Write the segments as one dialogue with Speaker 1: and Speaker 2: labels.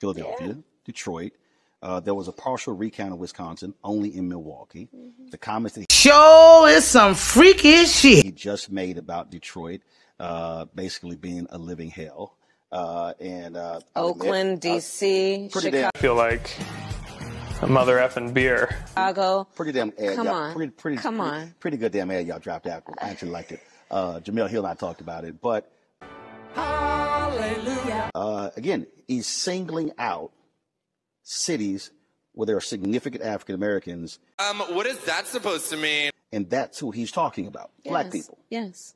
Speaker 1: Philadelphia, Detroit. Uh, there was a partial recount of Wisconsin, only in Milwaukee. The comments that
Speaker 2: Show is some freaky shit.
Speaker 1: he just made about Detroit, uh, basically being a living hell. Uh, and uh, I'll admit,
Speaker 3: Oakland,
Speaker 1: uh,
Speaker 3: D.C.,
Speaker 1: pretty damn,
Speaker 4: I feel like a mother effing beer.
Speaker 3: Chicago.
Speaker 1: pretty damn ad.
Speaker 3: Come
Speaker 1: y'all-
Speaker 3: on.
Speaker 1: pretty, pretty,
Speaker 3: Come
Speaker 1: pretty,
Speaker 3: on.
Speaker 1: pretty good damn ad y'all dropped out. I actually liked it. Uh, Jemele Hill and I talked about it, but uh, again, he's singling out cities where there are significant African Americans,
Speaker 5: Um, what is that supposed to mean?
Speaker 1: and that's who he's talking about. Black people.
Speaker 3: Yes.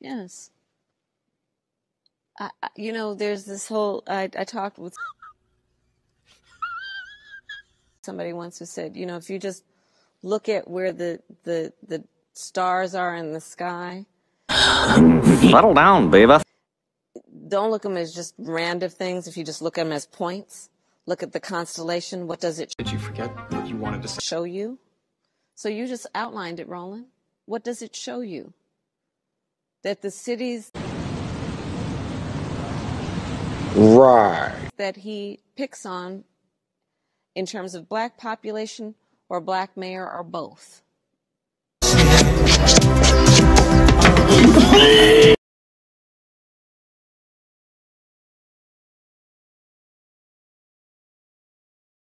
Speaker 3: Yes. I, I- you know, there's this whole. I, I talked with somebody once who said, you know, if you just look at where the the the stars are in the sky,
Speaker 6: Settle down, baby.
Speaker 3: don't look at them as just random things. If you just look at them as points, look at the constellation. What does it
Speaker 7: Did you forget what you wanted to say?
Speaker 3: show you? So you just outlined it, Roland. What does it show you? That the cities
Speaker 8: Right.
Speaker 3: that he picks on in terms of black population or black mayor or both.